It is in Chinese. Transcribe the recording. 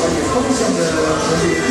所以方向的问题。